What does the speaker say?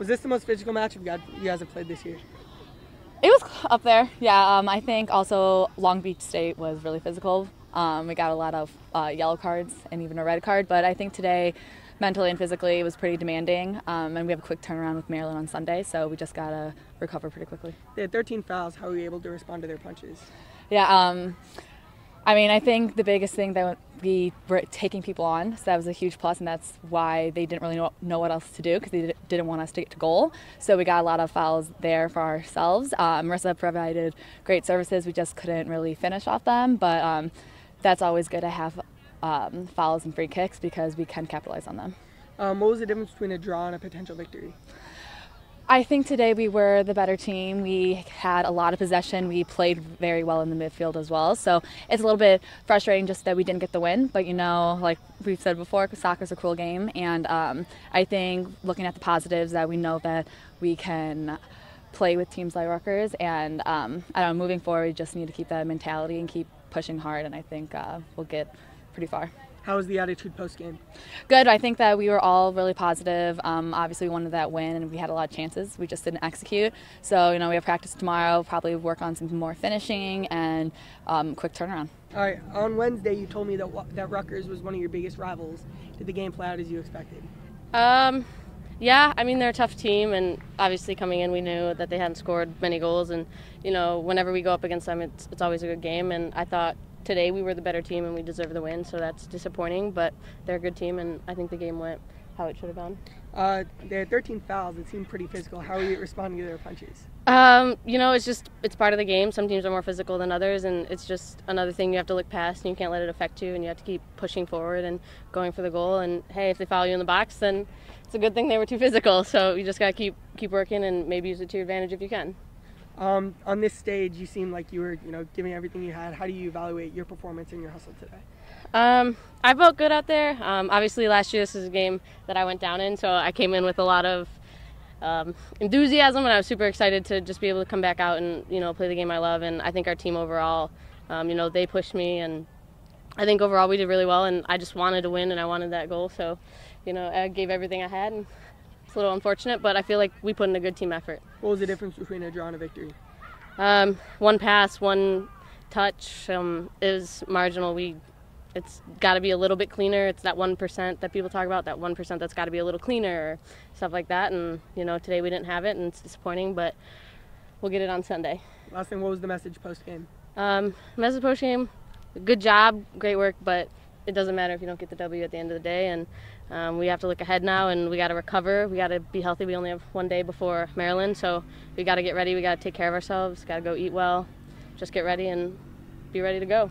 Was this the most physical match you guys have played this year? It was up there, yeah. Um, I think also Long Beach State was really physical. Um, we got a lot of uh, yellow cards and even a red card, but I think today, mentally and physically, it was pretty demanding. Um, and we have a quick turnaround with Maryland on Sunday, so we just gotta recover pretty quickly. They had 13 fouls. How were you able to respond to their punches? Yeah, um, I mean, I think the biggest thing that we were taking people on, so that was a huge plus, and that's why they didn't really know, know what else to do because they didn't want us to get to goal. So we got a lot of fouls there for ourselves. Uh, Marissa provided great services. We just couldn't really finish off them, but um, that's always good to have um, fouls and free kicks because we can capitalize on them. Um, what was the difference between a draw and a potential victory? I think today we were the better team. We had a lot of possession. We played very well in the midfield as well. So it's a little bit frustrating just that we didn't get the win. But you know, like we've said before, soccer's a cruel game. And um, I think looking at the positives, that we know that we can play with teams like Rutgers. And um, I don't know, moving forward, we just need to keep that mentality and keep pushing hard. And I think uh, we'll get pretty far. How was the attitude post game? Good. I think that we were all really positive. Um, obviously, we wanted that win, and we had a lot of chances. We just didn't execute. So, you know, we have practice tomorrow. Probably work on some more finishing and um, quick turnaround. All right. On Wednesday, you told me that that Rutgers was one of your biggest rivals. Did the game play out as you expected? Um, yeah. I mean, they're a tough team, and obviously coming in, we knew that they hadn't scored many goals, and you know, whenever we go up against them, it's it's always a good game. And I thought today we were the better team and we deserve the win, so that's disappointing. But they're a good team, and I think the game went how it should have gone. Uh, they had 13 fouls. It seemed pretty physical. How are you responding to their punches? Um, you know, it's just it's part of the game. Some teams are more physical than others, and it's just another thing you have to look past, and you can't let it affect you, and you have to keep pushing forward and going for the goal. And hey, if they foul you in the box, then it's a good thing they were too physical. So you just gotta keep keep working and maybe use it to your advantage if you can. Um, on this stage, you seem like you were, you know, giving everything you had. How do you evaluate your performance and your hustle today? Um, I felt good out there. Um, obviously, last year this is a game that I went down in, so I came in with a lot of um, enthusiasm, and I was super excited to just be able to come back out and you know play the game I love. And I think our team overall, um, you know, they pushed me, and I think overall we did really well. And I just wanted to win, and I wanted that goal, so you know, I gave everything I had. And, it's a little unfortunate, but I feel like we put in a good team effort. What was the difference between a draw and a victory? Um, one pass, one touch um, is marginal. We, it's got to be a little bit cleaner. It's that one percent that people talk about. That one percent that's got to be a little cleaner, or stuff like that. And you know, today we didn't have it, and it's disappointing. But we'll get it on Sunday. Last thing, what was the message post game? Um, message post game, good job, great work, but it doesn't matter if you don't get the W at the end of the day. And um, we have to look ahead now, and we got to recover. We got to be healthy. We only have one day before Maryland, so we got to get ready. We got to take care of ourselves. Got to go eat well. Just get ready and be ready to go.